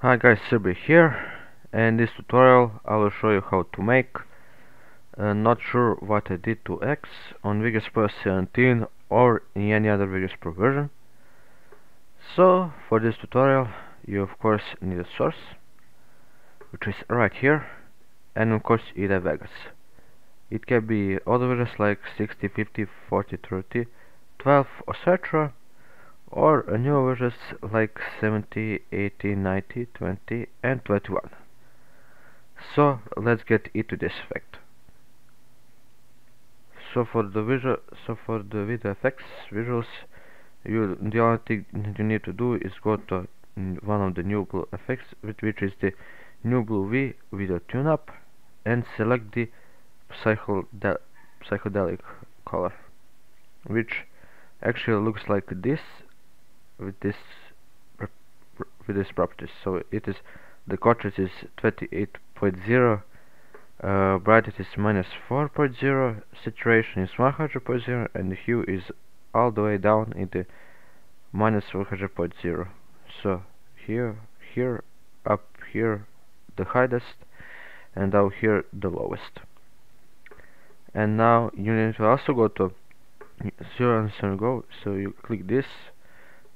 Hi guys, Sirby here and this tutorial I will show you how to make uh, not sure what I did to X on Vegas Pro 17 or in any other Vegas Pro version. So for this tutorial you of course need a source which is right here and of course it a Vegas. It can be other versions like 60, 50, 40, 30, 12 etc or new versions like 70, 80, 90, 20 and 21. So let's get into this effect. So for the visual, so for the video effects visuals, you the only thing you need to do is go to one of the new blue effects, which is the new blue V video tune up, and select the psychedelic color, which actually looks like this with this with this properties so it is the contrast is 28.0 uh, brightness is minus 4.0 saturation is 100.0 and hue is all the way down into minus 100.0 so here here up here the highest and down here the lowest. And now you need to also go to 0 and 0 go. So you click this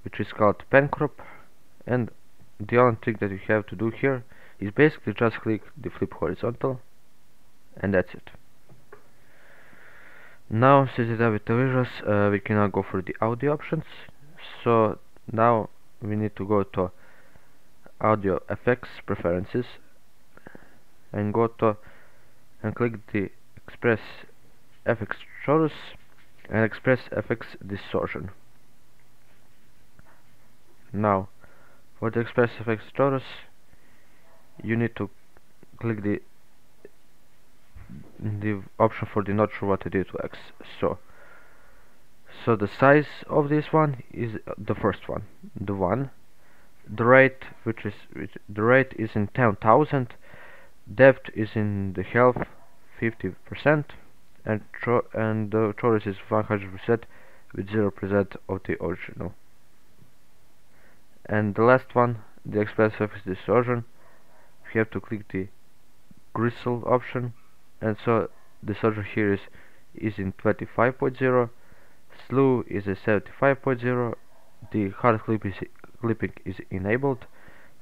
which is called pan crop and the only thing that you have to do here is basically just click the flip horizontal and that's it. Now since it with the visuals uh, we can now go for the audio options. So now we need to go to audio effects preferences and go to and click the express FX chorus and express FX distortion now for the express FX chorus you need to click the the option for the not sure what to do to X. So so the size of this one is the first one the one. The rate which is which the rate is in 10,000 depth is in the half 50% and and the chorus is 100% with 0% of the original and the last one the express FX distortion. We have to click the gristle option. And so the distortion here is is in 25.0 slew is a 75.0 the hard clip is, clipping is enabled.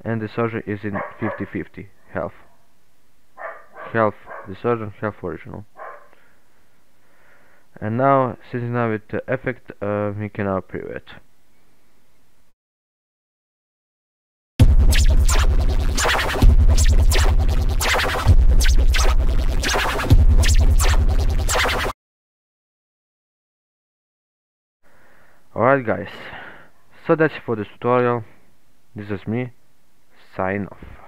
And the distortion is in 50-50 half. Half distortion half original. And now since now with the effect uh, we can now preview it Alright guys, so that's it for this tutorial. This is me, sign off.